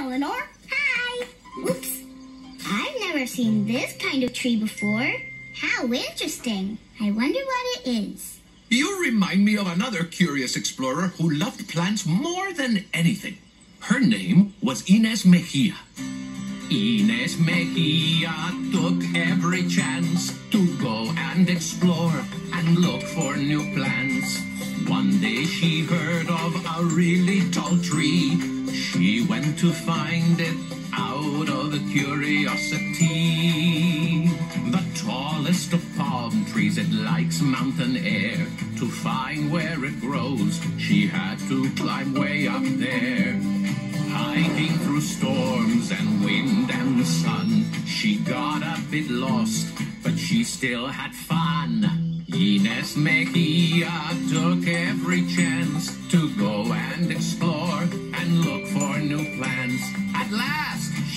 Eleanor. Hi. Oops. I've never seen this kind of tree before. How interesting. I wonder what it is. You remind me of another curious explorer who loved plants more than anything. Her name was Ynés Mexia. Ynés Mexia took every chance to go and explore and look for new plants. One day she heard of a really tall tree. She went to find it out of curiosity. The tallest of palm trees, it likes mountain air. To find where it grows, she had to climb way up there. Hiking through storms and wind and sun, she got a bit lost, but she still had fun. Ynés Mexia took every chance to go and explore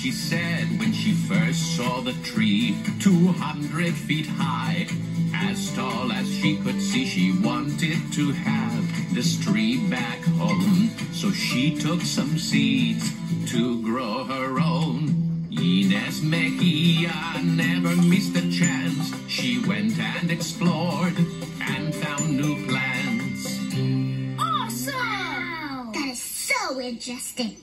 she said when she first saw the tree, 200 feet high, as tall as she could see, she wanted to have this tree back home. So she took some seeds to grow her own. Ynés Mexia never missed a chance. She went and explored and found new plants. Awesome! That is so interesting.